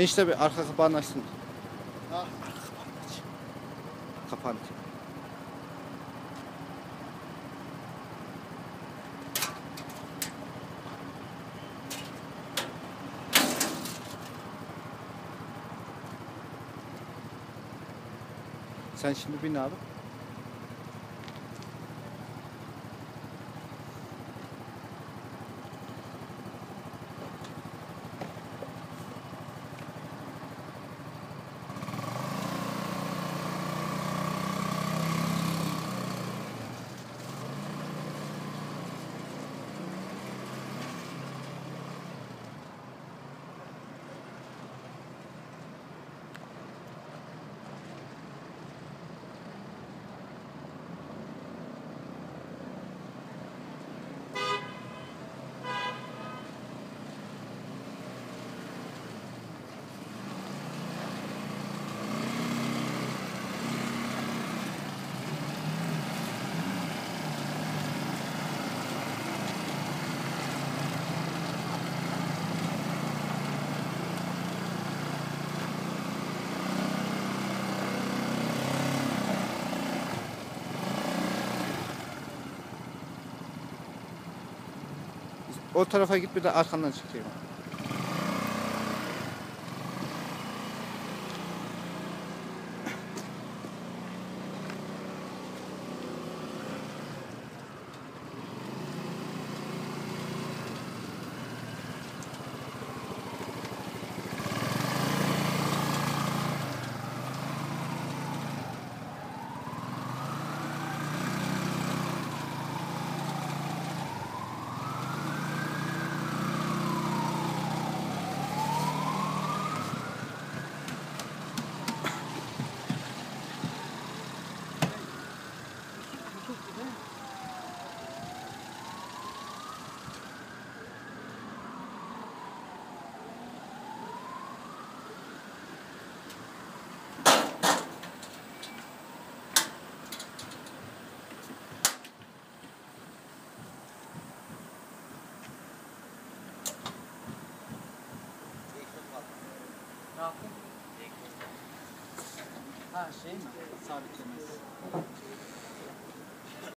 Enişte bir arka kapağını açsın. Ha. Arka kapağını aç. Kapağını aç. Sen şimdi bin abi. O tarafa git bir de arkandan çekeyim. Ne yaptın? Ha şey mi? Sabitlemesi.